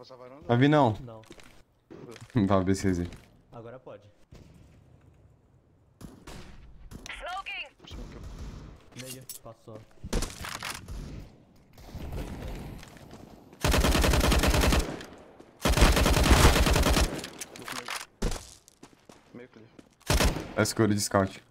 passar a varanda? Vai vir não. Não. Vai ver se. Agora pode. Smoking! Meio. Passou. Meio clear. É escuro de scout.